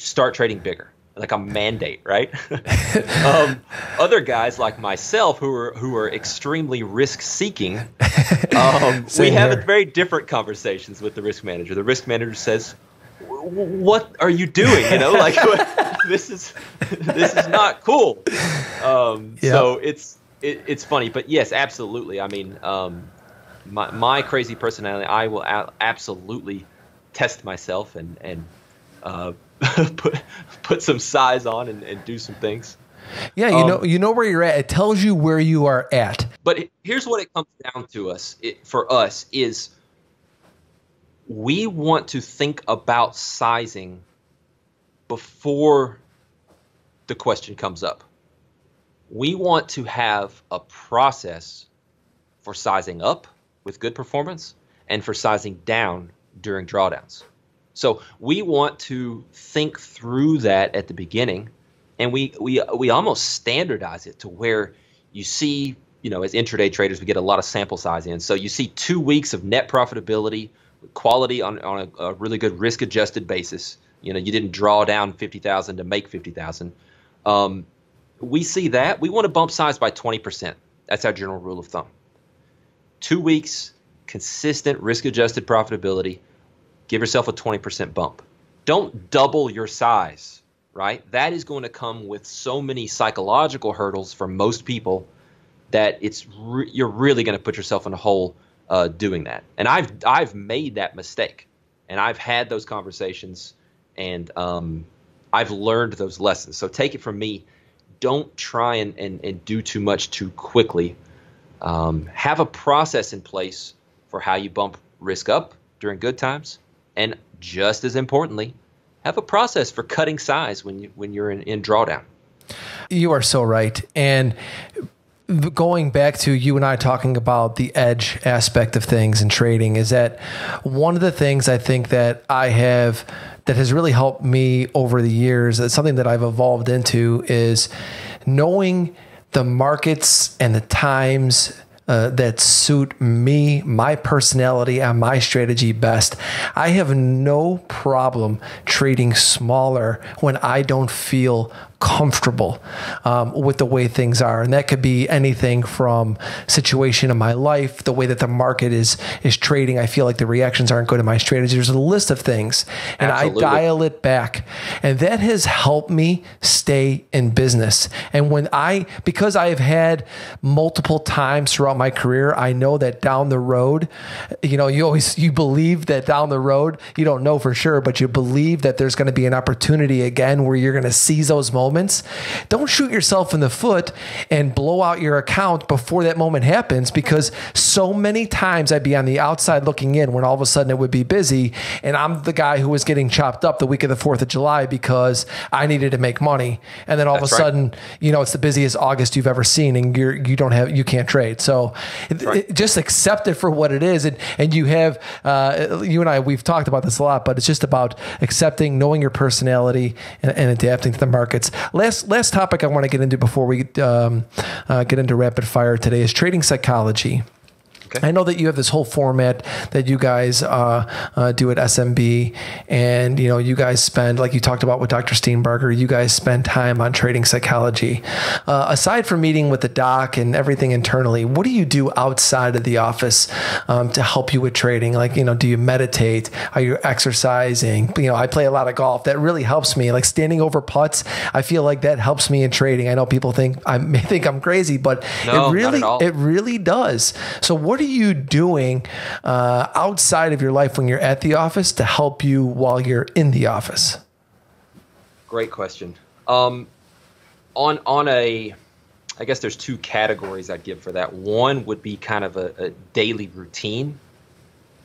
start trading bigger like a mandate, right? [laughs] um, other guys like myself who are who are extremely risk seeking, um, [laughs] we have very different conversations with the risk manager. The risk manager says, "What are you doing? You know, like [laughs] this is this is not cool." Um. So it's it, it's funny, but yes, absolutely. I mean, um, my my crazy personality, I will a- absolutely test myself and and uh, [laughs] put put some size on and, and do some things. Yeah, you um, know you know where you're at. It tells you where you are at. But it, here's what it comes down to us it, for us is we want to think about sizing before the question comes up. We want to have a process for sizing up with good performance and for sizing down during drawdowns. So we want to think through that at the beginning, and we we we almost standardize it to where you see, you know, as intraday traders, we get a lot of sample size in. So you see two weeks of net profitability, quality on on a, a really good risk adjusted basis. You know, you didn't draw down fifty thousand to make fifty thousand. Um, we see that we want to bump size by twenty percent. That's our general rule of thumb. Two weeks, consistent risk adjusted profitability give yourself a 20% bump. Don't double your size, right? That is going to come with so many psychological hurdles for most people that it's re- you're really going to put yourself in a hole uh, doing that. And I've I've made that mistake, and I've had those conversations, and um, I've learned those lessons. So take it from me, don't try and, and, and do too much too quickly. Um, have a process in place for how you bump risk up during good times and just as importantly, have a process for cutting size when you when you're in, in drawdown. You are so right. And going back to you and I talking about the edge aspect of things and trading is that one of the things I think that I have that has really helped me over the years, it's something that I've evolved into is knowing the markets and the times uh, that suit me, my personality, and my strategy best. I have no problem trading smaller when I don't feel comfortable um, with the way things are, and that could be anything from situation in my life, the way that the market is is trading. I feel like the reactions aren't good in my strategy. There's a list of things, and Absolutely. I dial it back, and that has helped me stay in business. And when I, because I have had multiple times throughout my career, I know that down the road, you know, you always you believe that down the road, you don't know for sure, but you believe that there's going to be an opportunity again where you're going to seize those moments moments. Don't shoot yourself in the foot and blow out your account before that moment happens because so many times I'd be on the outside looking in when all of a sudden it would be busy. And I'm the guy who was getting chopped up the week of the 4th of July because I needed to make money. And then all That's of a right. sudden, you know, it's the busiest August you've ever seen and you're, you don't have, you can't trade. So right. it, just accept it for what it is. And, and you have, uh, you and I, we've talked about this a lot, but it's just about accepting, knowing your personality and, and adapting to the markets. Last last topic I want to get into before we um, uh, get into rapid fire today is trading psychology. Okay. I know that you have this whole format that you guys uh, uh, do at SMB, and you know you guys spend, like you talked about with Dr. Steenbarger, you guys spend time on trading psychology. Uh, aside from meeting with the doc and everything internally, what do you do outside of the office um, to help you with trading? Like you know, do you meditate? Are you exercising? You know, I play a lot of golf. That really helps me. Like standing over putts, I feel like that helps me in trading. I know people think I [laughs] may think I'm crazy, but no, it really it really does. So what what are you doing uh, outside of your life when you're at the office to help you while you're in the office? Great question. Um, on on a, I guess there's two categories I'd give for that. One would be kind of a, a daily routine,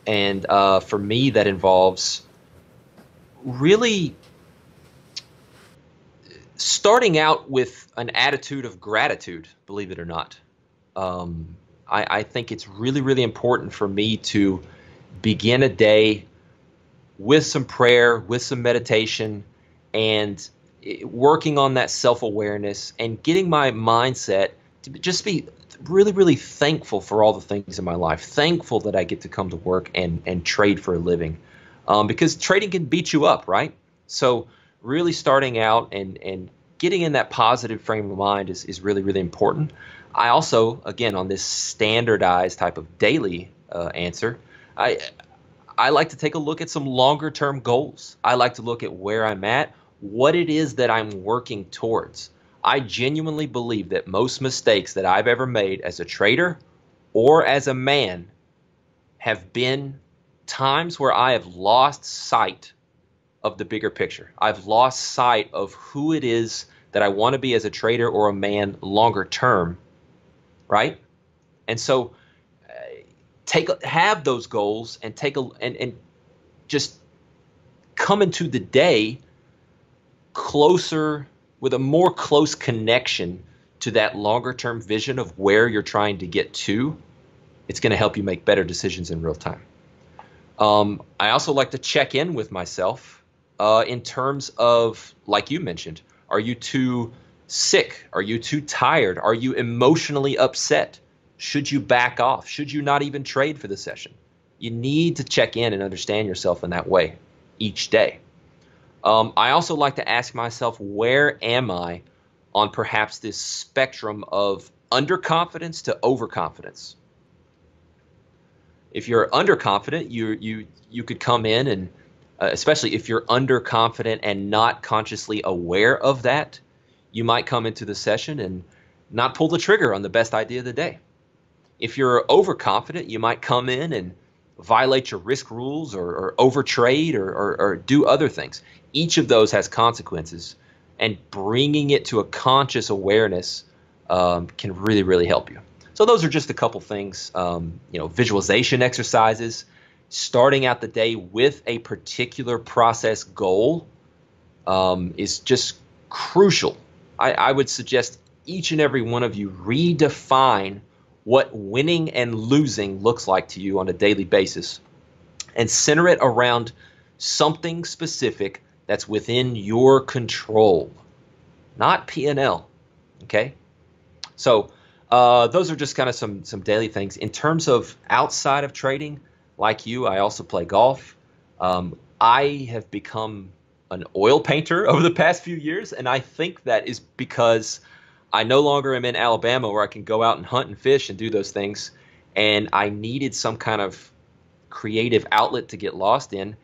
and uh, for me that involves really starting out with an attitude of gratitude. Believe it or not. Um, I, I think it's really, really important for me to begin a day with some prayer, with some meditation, and working on that self awareness and getting my mindset to just be really, really thankful for all the things in my life. Thankful that I get to come to work and, and trade for a living. Um, because trading can beat you up, right? So, really starting out and, and getting in that positive frame of mind is, is really, really important. I also, again, on this standardized type of daily uh, answer, I I like to take a look at some longer term goals. I like to look at where I'm at, what it is that I'm working towards. I genuinely believe that most mistakes that I've ever made as a trader or as a man have been times where I have lost sight of the bigger picture. I've lost sight of who it is that I want to be as a trader or a man longer term right? And so uh, take have those goals and take a and and just come into the day closer with a more close connection to that longer term vision of where you're trying to get to it's going to help you make better decisions in real time um, i also like to check in with myself uh, in terms of like you mentioned are you too sick? Are you too tired? Are you emotionally upset? Should you back off? Should you not even trade for the session? You need to check in and understand yourself in that way each day. Um, I also like to ask myself, where am I on perhaps this spectrum of underconfidence to overconfidence? If you're underconfident, you you you could come in and, uh, especially if you're underconfident and not consciously aware of that, you might come into the session and not pull the trigger on the best idea of the day. If you're overconfident, you might come in and violate your risk rules or, or overtrade or, or, or do other things. Each of those has consequences, and bringing it to a conscious awareness um, can really, really help you. So those are just a couple things. Um, you know, visualization exercises, starting out the day with a particular process goal um, is just crucial I, I would suggest each and every one of you redefine what winning and losing looks like to you on a daily basis and center it around something specific that's within your control not p&l okay so Uh, those are just kind of some some daily things. In terms of outside of trading, like you, I also play golf. Um, I have become an oil painter [laughs] over the past few years, and I think that is because I no longer am in Alabama where I can go out and hunt and fish and do those things, and I needed some kind of creative outlet to get lost in,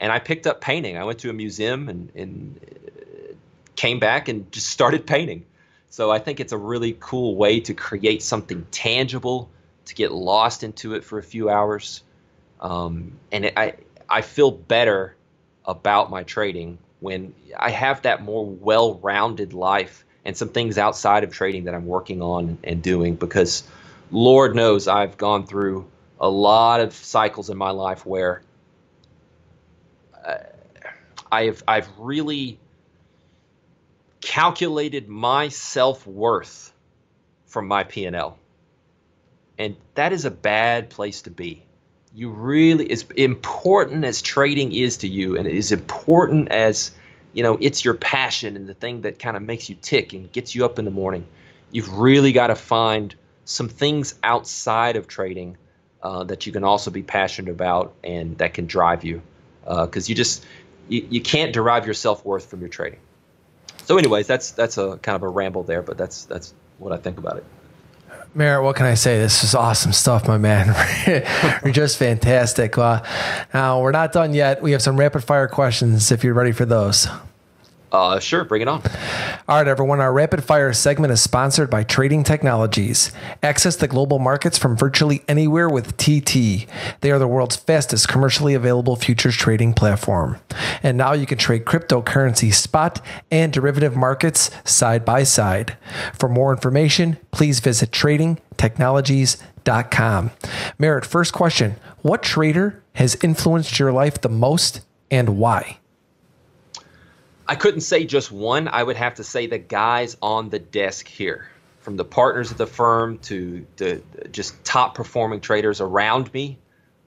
and I picked up painting. I went to a museum and, and uh, came back and [laughs] just started painting. So I think it's a really cool way to create something tangible, to get lost into it for a few hours, um, and it, I I feel better about my trading when I have that more well-rounded life and some things outside of trading that I'm working on and doing because Lord knows I've gone through a lot of cycles in my life where uh, I've I've really calculated my self-worth from my P&L. And that is a bad place to be you really as important as trading is to you and as important as you know it's your passion and the thing that kind of makes you tick and gets you up in the morning you've really got to find some things outside of trading uh, that you can also be passionate about and that can drive you because uh, you just you, you can't derive your self-worth from your trading. So anyways that's that's a kind of a ramble there but that's that's what i think about it Merritt, what can I say? This is awesome stuff, my man. [laughs] you're just fantastic. Uh, now, we're not done yet. We have some rapid fire questions if you're ready for those. Uh, sure, bring it on. All right, everyone. Our rapid fire segment is sponsored by Trading Technologies. Access the global markets from virtually anywhere with TT. They are the world's fastest commercially available futures trading platform. And now you can trade cryptocurrency spot and derivative markets side by side. For more information, please visit tradingtechnologies.com. Merritt, first question What trader has influenced your life the most and why? I couldn't say just one. I would have to say the guys on the desk here, from the partners of the firm to the just top performing traders around me.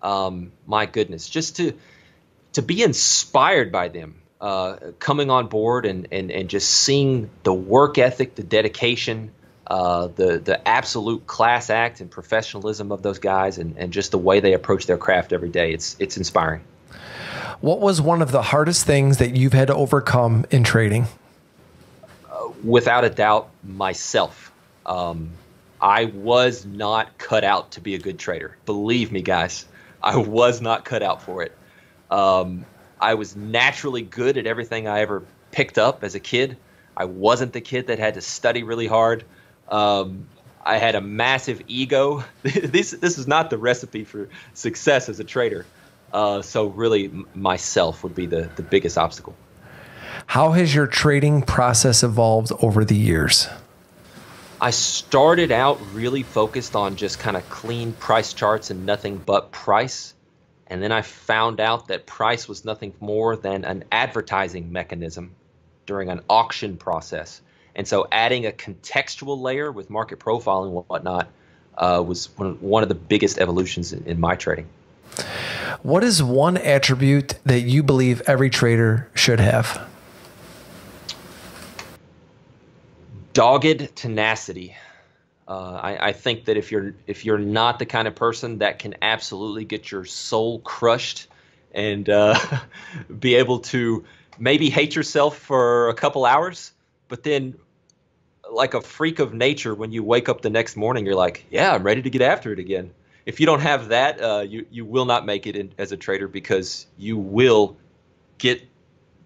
Um, my goodness, just to to be inspired by them uh, coming on board and, and and just seeing the work ethic, the dedication, uh, the the absolute class act and professionalism of those guys, and, and just the way they approach their craft every day. It's it's inspiring. What was one of the hardest things that you've had to overcome in trading? Without a doubt, myself. Um, I was not cut out to be a good trader. Believe me, guys, I was not cut out for it. Um, I was naturally good at everything I ever picked up as a kid. I wasn't the kid that had to study really hard. Um, I had a massive ego. [laughs] this this is not the recipe for success as a trader. Uh, so really, myself would be the the biggest obstacle. How has your trading process evolved over the years? I started out really focused on just kind of clean price charts and nothing but price. And then I found out that price was nothing more than an advertising mechanism during an auction process. And so adding a contextual layer with market profiling and whatnot uh, was one, one of the biggest evolutions in, in my trading. What is one attribute that you believe every trader should have? Dogged tenacity. Uh, I, I, think that if you're if you're not the kind of person that can absolutely get your soul crushed and uh, [laughs] be able to maybe hate yourself for a couple hours, but then like a freak of nature, when you wake up the next morning, you're like, yeah, I'm ready to get after it again if you don't have that, uh, you you will not make it in, as a trader because you will get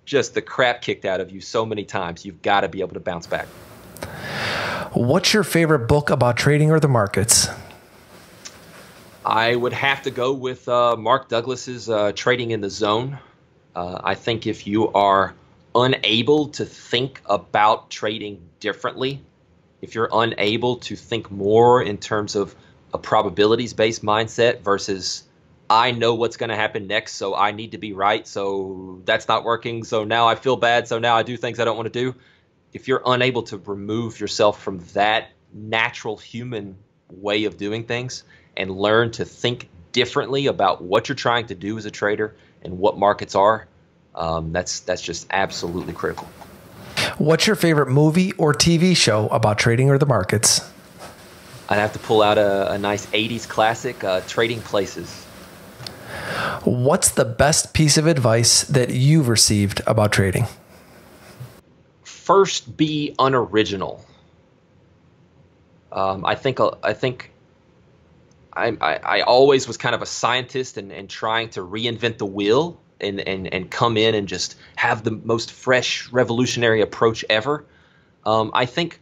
just the crap kicked out of you so many times. You've got to be able to bounce back. What's your favorite book about trading or the markets? I would have to go with uh, Mark Douglas's uh, Trading in the Zone. Uh, I think if you are unable to think about trading differently, if you're unable to think more in terms of a probabilities based mindset versus I know what's going to happen next, so I need to be right. So that's not working. So now I feel bad. So now I do things I don't want to do. If you're unable to remove yourself from that natural human way of doing things and learn to think differently about what you're trying to do as a trader and what markets are, um, that's that's just absolutely critical. What's your favorite movie or TV show about trading or the markets? I'd have to pull out a, a nice 80s classic, uh, Trading Places. What's the best piece of advice that you've received about trading? First, be unoriginal. Um, I think uh, I think I, I, I, always was kind of a scientist and, and trying to reinvent the wheel and, and, and come in and just have the most fresh, revolutionary approach ever. Um, I think,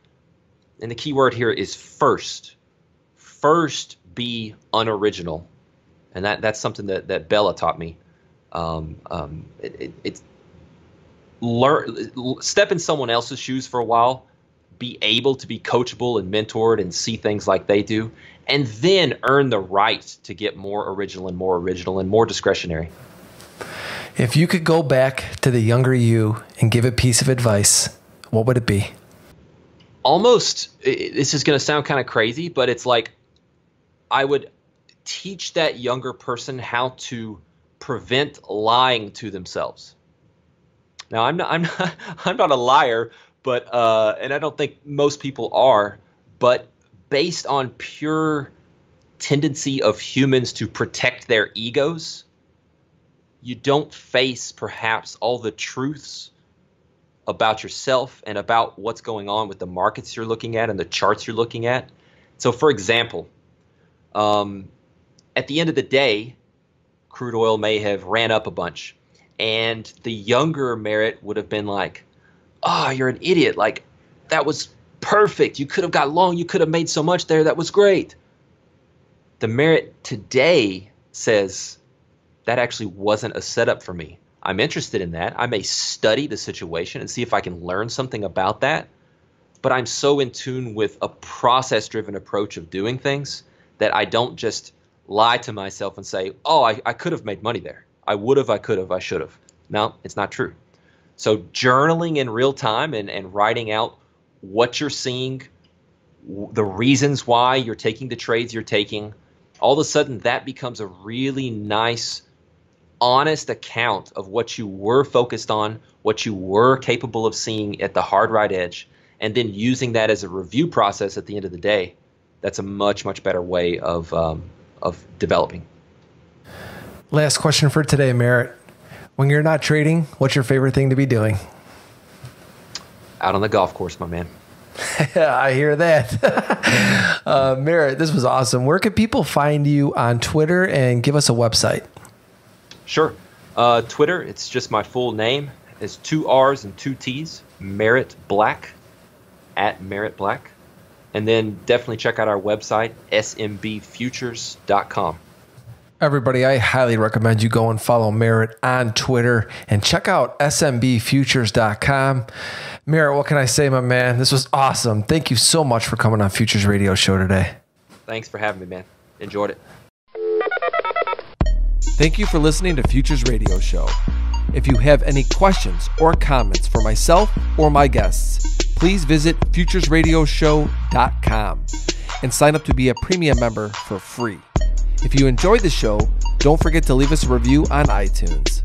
and the key word here is first. First, be unoriginal and that that's something that that Bella taught me. Um, um, it, it, it's learn step in someone else's shoes for a while, be able to be coachable and mentored and see things like they do, and then earn the right to get more original and more original and more discretionary. If you could go back to the younger you and give a piece of advice, what would it be? Almost, this is going to sound kind of crazy, but it's like I would teach that younger person how to prevent lying to themselves. Now, I'm not, I'm not, [laughs] I'm not a liar, but uh, and I don't think most people are, but based on pure tendency of humans to protect their egos, you don't face perhaps all the truths about yourself and about what's going on with the markets you're looking at and the charts you're looking at. So, for example, um, at the end of the day, crude oil may have ran up a bunch. And the younger Merritt would have been like, oh, you're an idiot. Like, that was perfect. You could have got long. You could have made so much there. That was great. The Merritt today says, that actually wasn't a setup for me. I'm interested in that. I may study the situation and see if I can learn something about that. But I'm so in tune with a process driven approach of doing things that I don't just lie to myself and say, oh, I, I could have made money there. I would have, I could have, I should have. No, it's not true. So journaling in real time and, and writing out what you're seeing, the reasons why you're taking the trades you're taking, all of a sudden that becomes a really nice, honest account of what you were focused on, what you were capable of seeing at the hard right edge, and then using that as a review process at the end of the day. That's a much, much better way of um, of developing. Last question for today, Merritt. When you're not trading, what's your favorite thing to be doing? Out on the golf course, my man. [laughs] I hear that. [laughs] uh, Merritt, this was awesome. Where can people find you on Twitter and give us a website? Sure. Uh, Twitter, it's just my full name. It's two R's and two T's. Merritt Black at Merritt Black. And then definitely check out our website, smbfutures.com. Everybody, I highly recommend you go and follow Merritt on Twitter and check out smbfutures.com. Merritt, what can I say, my man? This was awesome. Thank you so much for coming on Futures Radio Show today. Thanks for having me, man. Enjoyed it. Thank you for listening to Futures Radio Show. If you have any questions or comments for myself or my guests, please visit futuresradioshow.com and sign up to be a premium member for free. If you enjoyed the show, don't forget to leave us a review on iTunes.